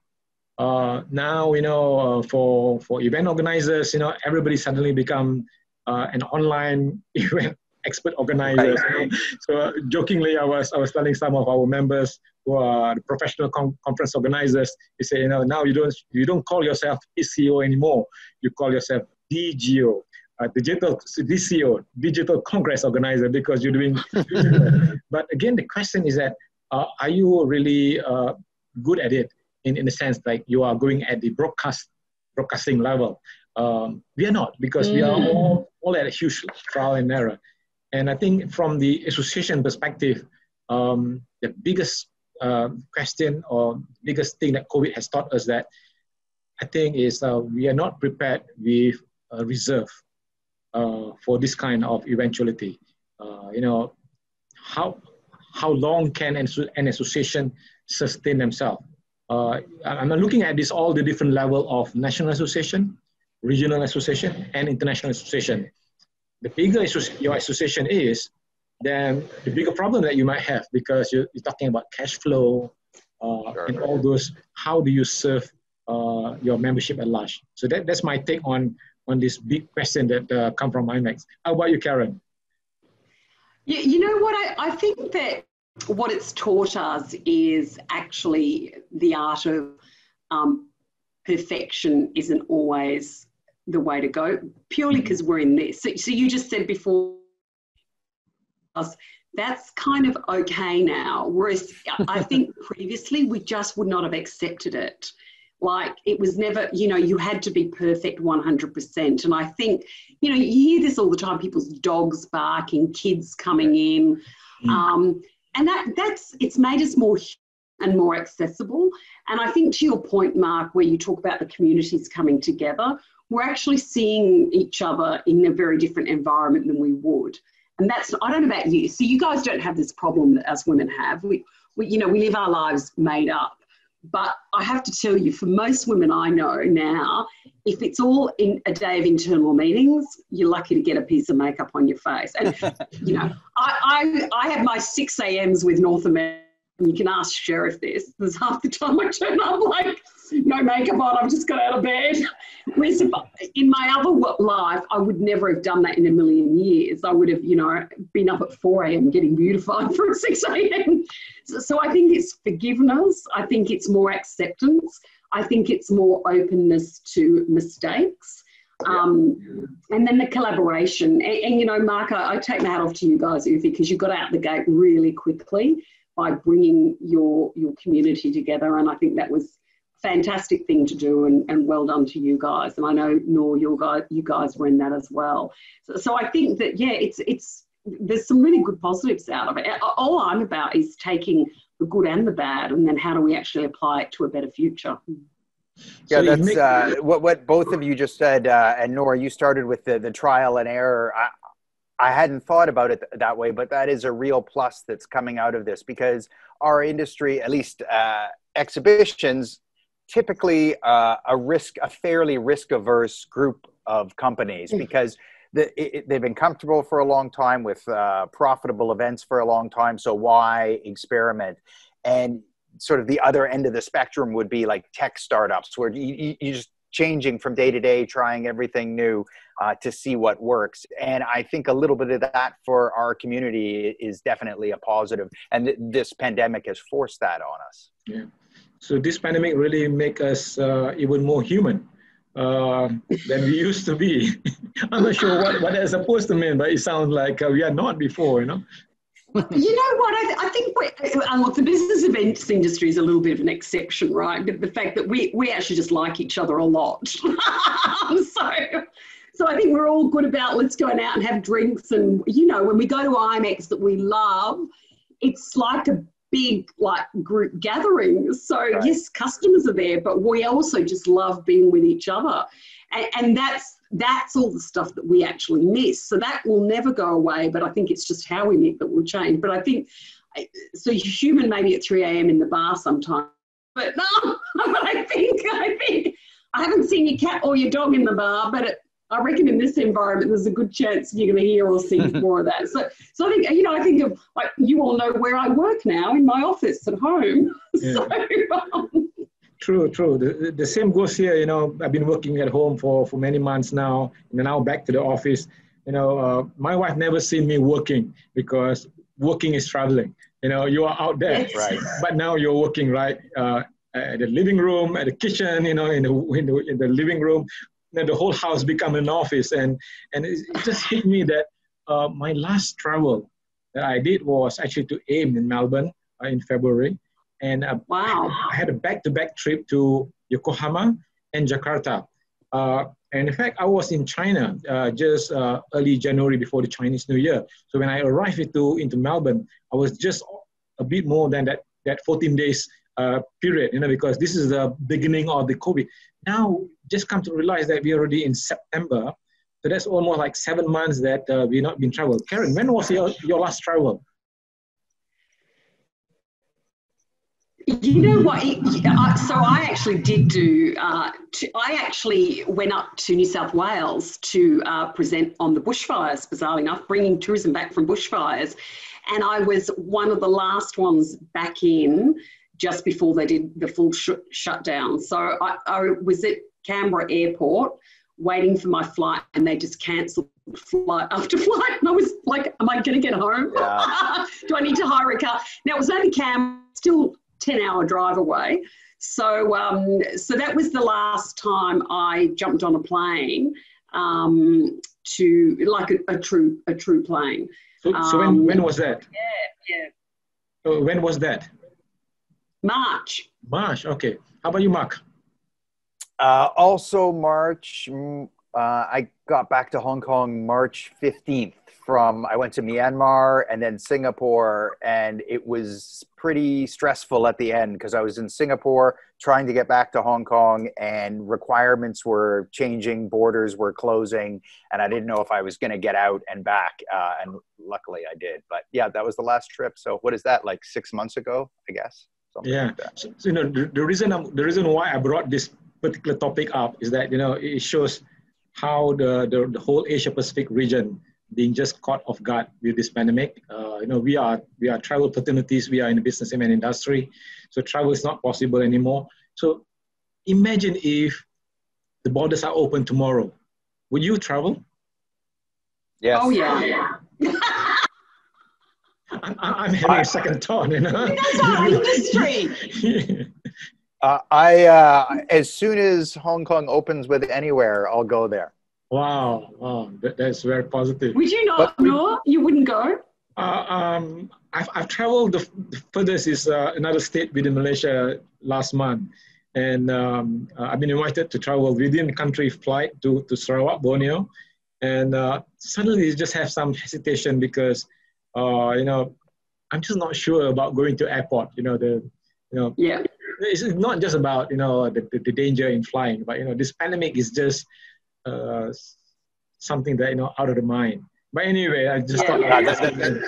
Uh, now, you know, uh, for, for event organizers, you know, everybody suddenly become an online event expert organizers. Right. So, jokingly, I was, I was telling some of our members who are professional com- conference organizers, you say, you know, now you don't, you don't call yourself PCO anymore. You call yourself DCO, uh, digital DCO, digital congress organizer, because you're doing. but again, the question is that uh, are you really uh, good at it? in, in the sense like you are going at the broadcast broadcasting level. Um, we are not because mm. we are mm. all, all at a huge trial and error. And I think from the association perspective, um, the biggest uh, question or biggest thing that COVID has taught us that I think is uh, we are not prepared with a reserve uh, for this kind of eventuality. Uh, you know, how how long can an, an association sustain themselves? uh, I'm looking at this all the different level of national association, regional association, and international association. The bigger your association is, then the bigger problem that you might have because you're, you're talking about cash flow uh, sure. and all those. How do you serve uh, your membership at large? So that, that's my take on on this big question that uh, come from IMEX. How about you, Karen? You, you know what? I, I think that what it's taught us is actually the art of um, perfection isn't always the way to go, purely because we're in this. So, so, you just said before, us that's kind of okay now. Whereas I think previously we just would not have accepted it. Like it was never, you know, you had to be perfect 100%. And I think, you know, you hear this all the time people's dogs barking, kids coming in. Mm. Um, and that that's it's made us more and more accessible. And I think to your point, Mark, where you talk about the communities coming together, we're actually seeing each other in a very different environment than we would. And that's I don't know about you. So you guys don't have this problem that us women have. We, we you know we live our lives made up. But I have to tell you, for most women I know now, if it's all in a day of internal meetings, you're lucky to get a piece of makeup on your face. And, you know, I, I, I have my 6 a.m.s with North America. You can ask Sherrif this. There's half the time I turn up like, no makeup on, I've just got out of bed. In my other life, I would never have done that in a million years. I would have, you know, been up at 4 a.m. getting beautified from 6 a.m. So, so I think it's forgiveness. I think it's more acceptance. I think it's more openness to mistakes. Um, and then the collaboration. And, and you know, Mark, I, I, take my hat off to you guys, UFI, because you got out the gate really quickly by bringing your your community together. And I think that was fantastic thing to do and, and well done to you guys. And I know, Noor, your guys, you guys were in that as well. So, so I think that, yeah, it's, it's, there's some really good positives out of it. All I'm about is taking the good and the bad, and then how do we actually apply it to a better future? Yeah, so that's make, uh, what what both of you just said, uh, and Nora, you started with the the trial and error. I, I hadn't thought about it that way, but that is a real plus that's coming out of this because our industry, at least uh, exhibitions, typically uh, a risk, a fairly risk averse group of companies mm. because the, it, they've been comfortable for a long time with uh, profitable events for a long time. So why experiment? And sort of the other end of the spectrum would be like tech startups where you, you just changing from day to day, trying everything new uh, to see what works. And I think a little bit of that for our community is definitely a positive. And th- this pandemic has forced that on us. Yeah. So this pandemic really make us uh, even more human uh, than we used to be. I'm not sure what, what that's supposed to mean, but it sounds like uh, we are not before, you know you know what? I, th- I think uh, look, the business events industry is a little bit of an exception, right? But the fact that we we actually just like each other a lot, so so I think we're all good about let's go out and have drinks, and you know, when we go to IMEX that we love, it's like a big like group gatherings. So right. yes, customers are there, but we also just love being with each other, and, and that's that's all the stuff that we actually miss. So that will never go away, but I think it's just how we meet that will change. But I think, so human maybe at 3 a.m. in the bar sometimes, but no, but I think, I think, I haven't seen your cat or your dog in the bar, but it, I reckon in this environment, there's a good chance you're going to hear or see more of that. So, so I think, you know, I think of like you all know where I work now in my office at home. Yeah. So, um, True, true. The, the same goes here. You know, I've been working at home for, for many months now, and now back to the office. You know, uh, my wife never seen me working because working is traveling. You know, you are out there, right? But now you're working right uh, at the living room, at the kitchen. You know, in the in the, in the living room, then the whole house become an office, and and it, it just hit me that uh, my last travel that I did was actually to AIME in Melbourne uh, in February and uh, wow. I had a back-to-back trip to Yokohama and Jakarta. Uh, and in fact, I was in China uh, just uh, early January before the Chinese New Year. So when I arrived into, into Melbourne, I was just a bit more than that, that 14 days uh, period, you know, because this is the beginning of the COVID. Now, just come to realize that we're already in September. So that's almost like seven months that uh, we've not been traveled. Karen, when was your, your last travel? You know what? So I actually did do. Uh, I actually went up to New South Wales to uh, present on the bushfires. Bizarrely enough, bringing tourism back from bushfires, and I was one of the last ones back in just before they did the full sh- shutdown. So I, I was at Canberra Airport waiting for my flight, and they just cancelled flight after flight. And I was like, "Am I going to get home? Yeah. Do I need to hire a car?" Now it was only Cam, still 10 hour drive away. So, um, so that was the last time I jumped on a plane um, to like a, a, true a true plane. So, so when, um, when was that? Yeah, yeah. So when was that? March. March. Okay. How about you, Mark? Uh, also March. Mm, uh, I got back to Hong Kong March fifteenth from I went to Myanmar and then Singapore, and it was pretty stressful at the end because I was in Singapore trying to get back to Hong Kong, and requirements were changing, borders were closing, and I didn't know if I was going to get out and back. Uh, and luckily, I did. But yeah, that was the last trip. So what is that like six months ago? I guess. Something yeah. Like so, so, you know, the, the reason I'm, the reason why I brought this particular topic up is that you know it shows how the, the, the whole Asia Pacific region being just caught off guard with this pandemic. Uh, you know, we are we are travel fraternities. We are in the business and industry, so travel is not possible anymore. So, imagine if the borders are open tomorrow. Would you travel? Yes. Oh yeah. I'm, I'm having a second thought, you know. That's our industry. Uh, I uh, as soon as Hong Kong opens with anywhere, I'll go there. wow, wow, that, that's very positive. Would you not? But we- no, you wouldn't go. Uh, um, I've, I've traveled the, the furthest is uh, another state within Malaysia last month. And um, uh, I've been invited to travel within country flight to, to Sarawak, Borneo. And uh, suddenly you just have some hesitation because, uh, you know, I'm just not sure about going to airport. You know, the, you know, Yeah. it's not just about, you know, the, the, the danger in flying, but, you know, this pandemic is just uh, something that, you know, out of the mind. But anyway, I just Yeah, thought yeah, that- that-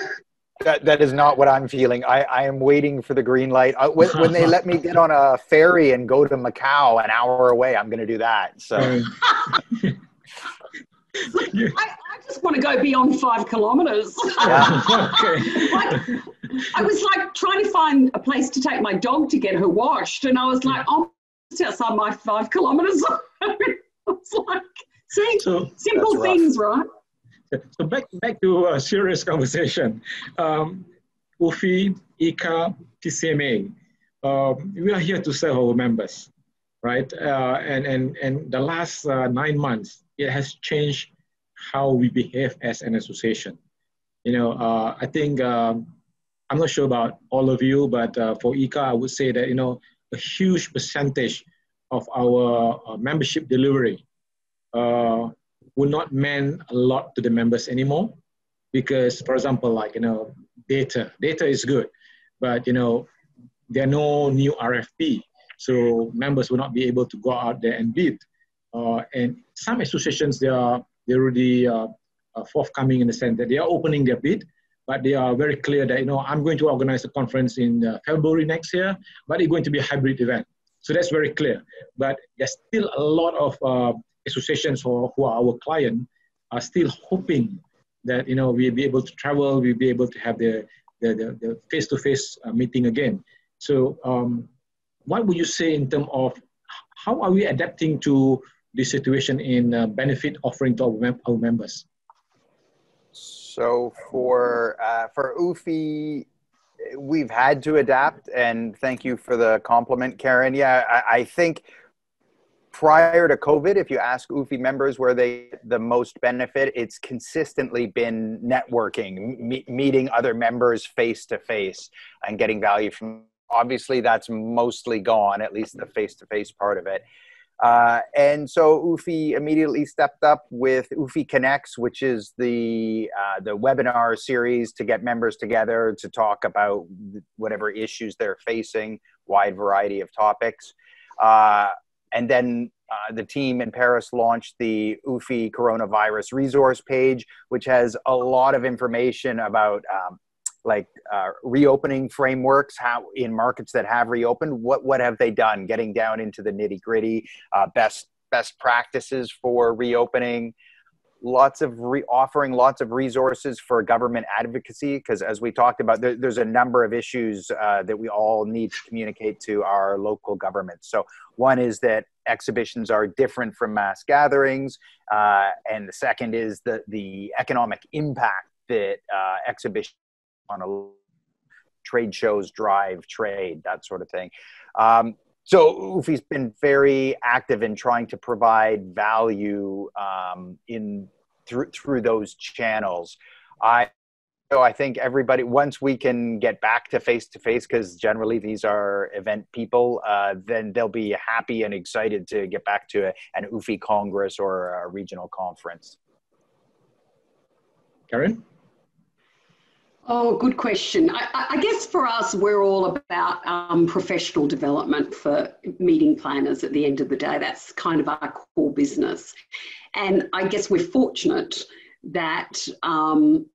That, that is not what I'm feeling. I, I am waiting for the green light. Uh, when, when they let me get on a ferry and go to Macau an hour away, I'm going to do that. So I, I just want to go beyond five kilometres. okay. like, I was like trying to find a place to take my dog to get her washed, and I was like, oh, it's outside my five kilometres. I was like, see, So, simple That's rough. things, right? so back back to a serious conversation. Um, UFI, ICCA, PCMA, um, we are here to serve our members, right? Uh, and, and, and the last uh, nine months, it has changed how we behave as an association. You know, uh, I think, um, I'm not sure about all of you, but uh, for ICCA, I would say that, you know, a huge percentage of our uh, membership delivery uh, will not mean a lot to the members anymore because for example like you know data data is good but you know there are no new rfp so members will not be able to go out there and bid uh, and some associations they are they're already uh, uh, forthcoming in the sense that they are opening their bid but they are very clear that you know i'm going to organize a conference in uh, february next year but it's going to be a hybrid event so that's very clear but there's still a lot of uh, associations who, who are our client are still hoping that you know we'll be able to travel, we'll be able to have the the, the, the face-to-face uh, meeting again. So um, what would you say in terms of how are we adapting to the situation in uh, benefit offering to our, mem- our members? So for uh, for UFI, we've had to adapt, and thank you for the compliment, Karen. Yeah, I, I think prior to COVID, if you ask UFI members where they the most benefit, it's consistently been networking, me- meeting other members face to face, and getting value from. Obviously, that's mostly gone, at least the face to face part of it. Uh, and so UFI immediately stepped up with UFI Connects, which is the uh, the webinar series to get members together to talk about whatever issues they're facing, wide variety of topics. Uh, and then uh, the team in Paris launched the UFI coronavirus resource page, which has a lot of information about um, like uh, reopening frameworks, how in markets that have reopened, what what have they done? Getting down into the nitty gritty, uh, best best practices for reopening. Lots of re- offering lots of resources for government advocacy because, as we talked about, there, there's a number of issues uh, that we all need to communicate to our local governments. So, one is that exhibitions are different from mass gatherings, uh, and the second is the the economic impact that uh, exhibitions on a trade shows drive trade that sort of thing. Um, so UFI's been very active in trying to provide value um, in through through those channels. I so i think everybody once we can get back to face to face because generally these are event people uh, then they'll be happy and excited to get back to a, an UFI congress or a regional conference. Karen? Oh, good question. I, I- guess for us, we're all about um, professional development for meeting planners at the end of the day. That's kind of our core business. And I guess we're fortunate that um,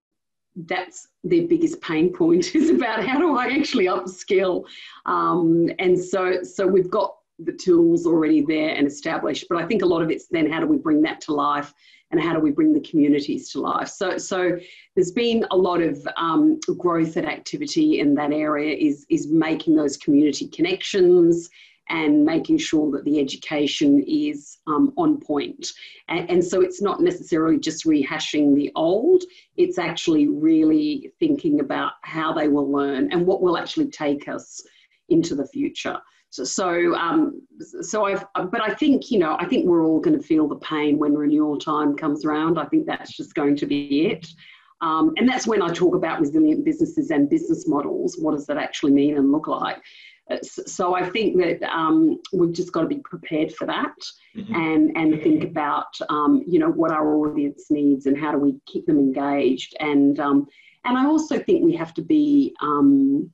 that's their biggest pain point is about how do I actually upskill. Um, and so, so we've got the tools already there and established, but I think a lot of it's then how do we bring that to life and how do we bring the communities to life. So, so there's been a lot of um, growth and activity in that area is, is making those community connections and making sure that the education is um, on point. And, and, so it's not necessarily just rehashing the old, it's actually really thinking about how they will learn and what will actually take us into the future. So, so, um, so I've, but I think, you know, I think we're all going to feel the pain when renewal time comes around. I think that's just going to be it. Um, and that's when I talk about resilient businesses and business models. What does that actually mean and look like? so I think that um, we've just got to be prepared for that mm-hmm. and and think about um, you know what our audience needs and how do we keep them engaged and um, and I also think we have to be um,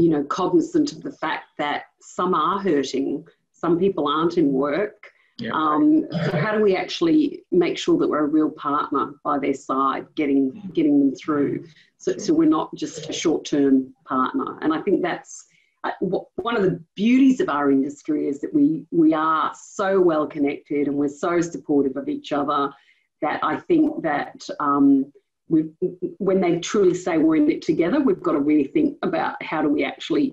you know cognizant of the fact that some are hurting, some people aren't in work. Yeah. Um, so how do we actually make sure that we're a real partner by their side, getting getting them through, so, so we're not just a short term partner. And I think that's one of the beauties of our industry is that we we are so well connected and we're so supportive of each other that I think that um, we when they truly say we're in it together, we've got to really think about how do we actually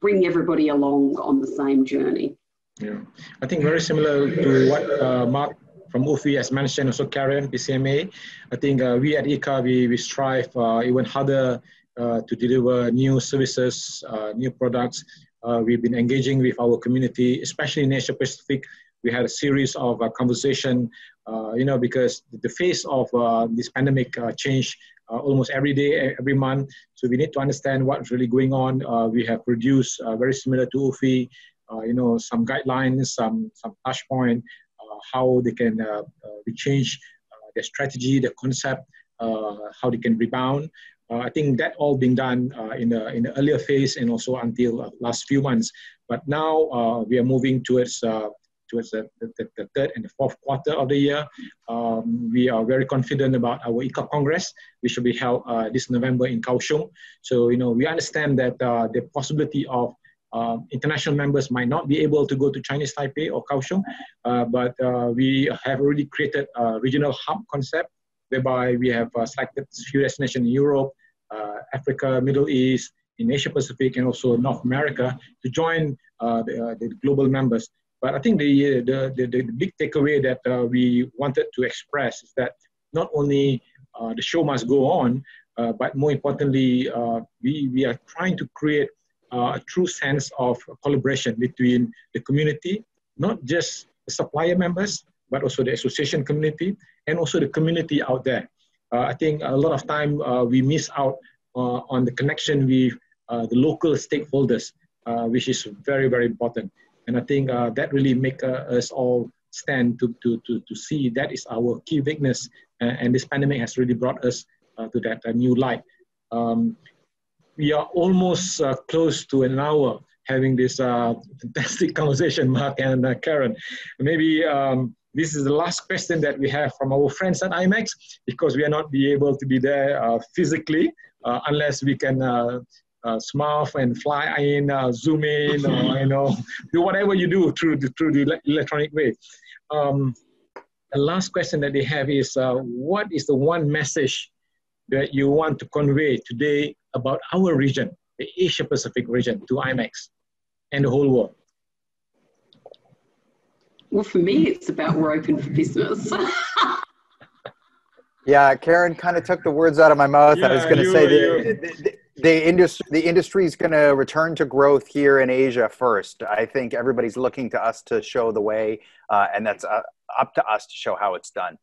bring everybody along on the same journey. Yeah, I think very similar to what uh, Mark from UFI has mentioned, also Karen, PCMA. I think uh, we at ICCA, we, we strive uh, even harder uh, to deliver new services, uh, new products. Uh, we've been engaging with our community, especially in Asia Pacific. We had a series of conversation, you know, because the face of this pandemic change almost every day, every month. So we need to understand what's really going on. we have produced very similar to UFI, you know, some guidelines, some some touch point, how they can uh, change their strategy, their concept, uh, how they can rebound. Uh, I think that all being done uh, in the in the earlier phase and also until uh, last few months. But now uh, we are moving towards uh, towards the, the, the, third and the fourth quarter of the year. Um, we are very confident about our ICCA Congress, which will be held uh, this November in Kaohsiung. So you know we understand that the possibility of international members might not be able to go to Chinese Taipei or Kaohsiung, but we have already created a regional hub concept whereby we have uh, selected few destinations in Europe, uh, Africa, Middle East, in Asia Pacific, and also North America to join uh, the, the, global members. But I think the, the, the, the big takeaway that we wanted to express is that not only the show must go on, but more importantly, we, we are trying to create a true sense of collaboration between the community, not just the supplier members, but also the association community and also the community out there. Uh, I think a lot of time uh, we miss out uh, on the connection with uh, the local stakeholders, uh, which is very, very important. And I think uh, that really make us all stand to, to, to, to see that is our key weakness. and this pandemic has really brought us to that new light. Um, we are almost close to an hour having this fantastic conversation, Mark and Karen. Maybe um, this is the last question that we have from our friends at IMEX because we are not be able to be there uh, physically uh, unless we can uh, uh smurf and fly in, uh, zoom in, or you know, do whatever you do through the, through the electronic way. Um, the last question that they have is, uh, what is the one message that you want to convey today about our region, the Asia Pacific region, to IMEX and the whole world? Well, for me, it's about we're open for business. yeah, Karen kind of took the words out of my mouth. Yeah, I was going to say the, the, the, the industry the industry is going to return to growth here in Asia first. I think everybody's looking to us to show the way, uh, and that's uh, up to us to show how it's done.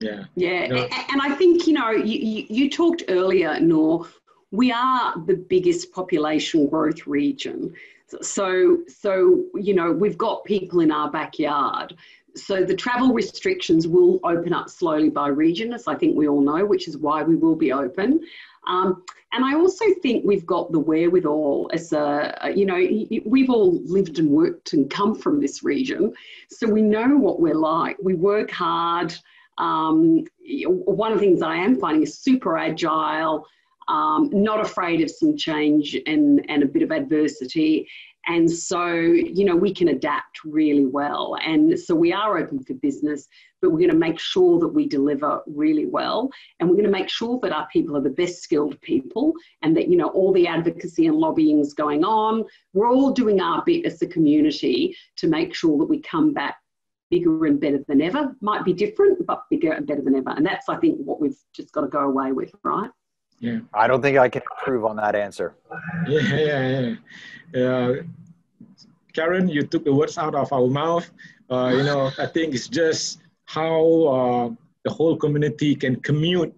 Yeah, yeah, no. and I think you know you, you, you talked earlier, Noor. We are the biggest population growth region. So, so you know, we've got people in our backyard. So the travel restrictions will open up slowly by region, as I think we all know, which is why we will be open. Um, and I also think we've got the wherewithal as a, you know, we've all lived and worked and come from this region. So we know what we're like. We work hard. Um, one of the things I am finding is super agile um, not afraid of some change and, and a bit of adversity. And so, you know, we can adapt really well. And so we are open for business, but we're going to make sure that we deliver really well. And we're going to make sure that our people are the best skilled people and that, you know, all the advocacy and lobbying is going on. We're all doing our bit as a community to make sure that we come back bigger and better than ever. Might be different, but bigger and better than ever. And that's, I think, what we've just got to go away with, right? Yeah. I don't think I can improve on that answer. Yeah, yeah, yeah. Uh, Karen, you took the words out of our mouth. Uh, you know, I think it's just how uh, the whole community can commute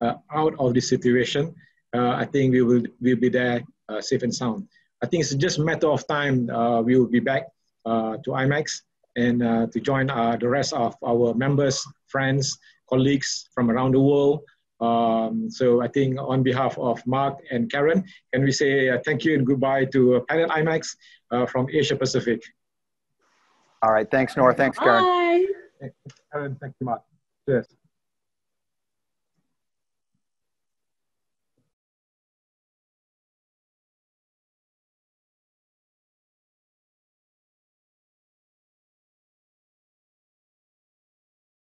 uh, out of this situation. Uh, I think we will we'll be there uh, safe and sound. I think it's just a matter of time. we will be back to IMEX and to join the rest of our members, friends, colleagues from around the world um, so I think on behalf of Mark and Karen, can we say uh, thank you and goodbye to uh, Planet IMEX uh, from Asia Pacific. All right. Thanks, Nora. Thanks, Karen. Bye. Karen, thank you, Mark. Cheers.